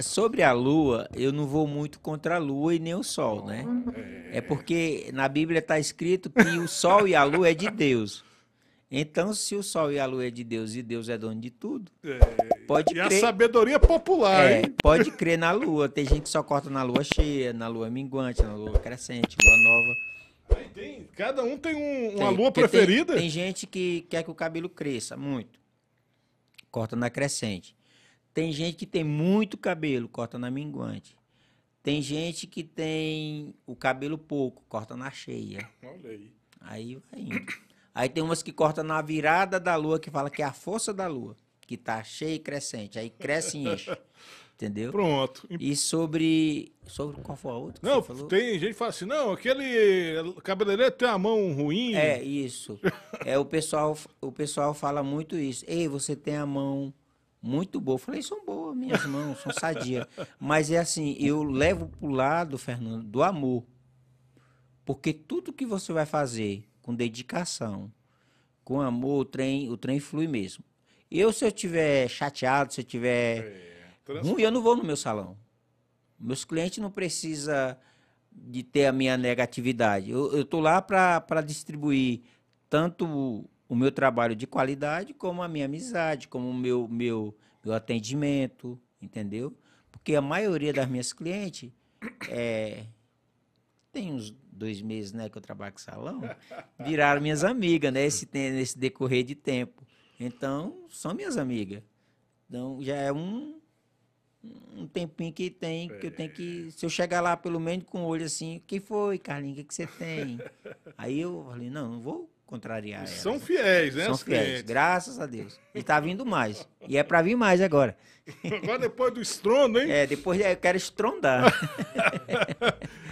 Sobre a lua, eu não vou muito contra a lua e nem o sol, né? É porque na Bíblia está escrito que o sol e a lua é de Deus. Então, se o sol e a lua é de Deus e Deus é dono de tudo, É, pode e a crer. sabedoria popular, É, hein? pode crer na lua. Tem gente que só corta na lua cheia, na lua minguante, na lua crescente, lua nova. Tem- cada um tem um- uma Tem, lua porque tem- preferida? Tem, gente que quer que o cabelo cresça muito. Corta na crescente. Tem gente que tem muito cabelo, corta na minguante. Tem gente que tem o cabelo pouco, corta na cheia. Olha aí. Aí vai indo. Aí tem umas que cortam na virada da lua, que fala que é a força da lua, que tá cheia e crescente. Aí cresce e enche. Entendeu? Pronto. E sobre. Sobre qual foi a outra? Não, tem gente que fala assim, não, aquele cabeleireiro tem a mão ruim. É, isso. É, o, pessoal, o pessoal fala muito isso. Ei, você tem a mão muito boa. Eu falei, são boas minhas mãos, são sadias. Mas é assim, eu levo pro lado, Fernando, do amor. Porque tudo que você vai fazer com dedicação, com amor, o trem, o trem flui mesmo. Eu, se eu tiver chateado, se eu tiver É, ruim, eu não vou no meu salão. Meus clientes não precisam de ter a minha negatividade. Eu estou lá para distribuir tanto o, meu trabalho de qualidade, como a minha amizade, como o meu, meu, meu atendimento, entendeu? Porque a maioria das minhas clientes, é, tem uns dois meses né, que eu trabalho com salão, viraram minhas amigas, né? Esse, nesse decorrer de tempo. Então, são minhas amigas. Então, já é um, um tempinho que tem, que eu tenho que. Se eu chegar lá pelo menos com o olho assim, o que foi, Carlinhos? O que você tem? Aí eu falei, não, não vou contrariar. São fiéis, né? São fiéis, clientes. graças a Deus. E tá vindo mais. E é para vir mais agora. Agora depois do estrondo, hein? É, depois eu quero estrondar.